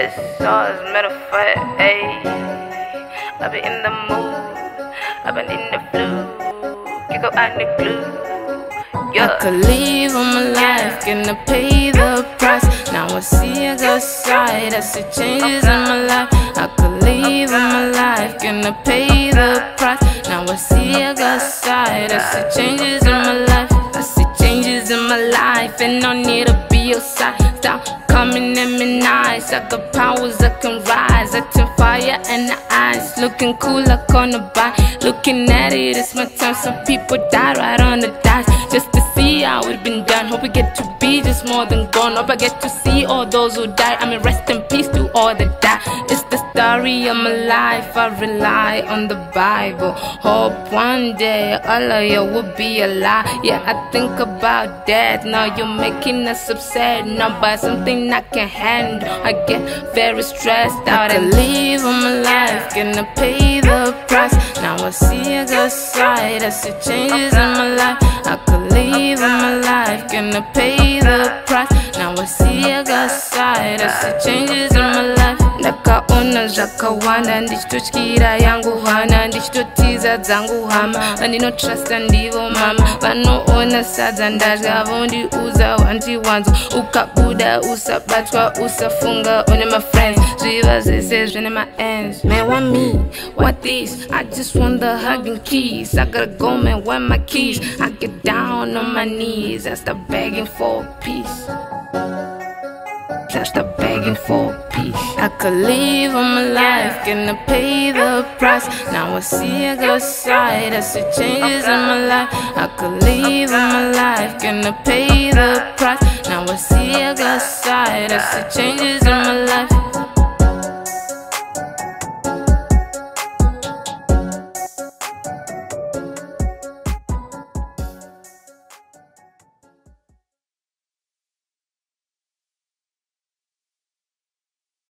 This all is metaphor, ayy. I've been in the mood, I've been in the flu. Kick up out the glue. Yeah. I could leave all my life, gonna pay the price. Now I see a good side, I see changes in my life. I could leave all my life, gonna pay the price. Now I see a good side, I see changes in my life. I see changes in my life, and no need to be your side. Stop coming at me nice. I got powers, I can rise. I turn fire in the eyes, looking cool like on the bike. Looking at it, it's my time. Some people die right on the dice just to see how it been done. Hope we get to be just more than gone. Hope I get to see all those who died. I mean, rest in peace to all that died. It's the story of my life. I rely on the Bible. Hope one day all of you will be alive. Yeah, I think about death. Now you're making us upset. Now by something I can handle. I get very stressed out and leave on my life. Gonna pay the price. Now I see a good side. I see changes in my life. I could leave in my life. Gonna pay the price. Now I see a good side. I see changes in my life. Ndakaona zvakawanda ndichitotyira yangu hana ndichitotiza dzangu hama. Vandinotrasta ndivo mama. Vanoona sadza ndadya vondiudza wandiwanzo ukabuda usabatwa usafunga une mafriends zviva zvese zvine maends man want me? What this? I just want the hugging keys i gotta go man where my keys. I get down on my knees. I start begging for peace I start begging for peace. I could leave my life, gonna pay the price. Now I see a good side, I see changes in my life. I could leave my life, gonna pay the price. Now I see a good side, I see changes in my life.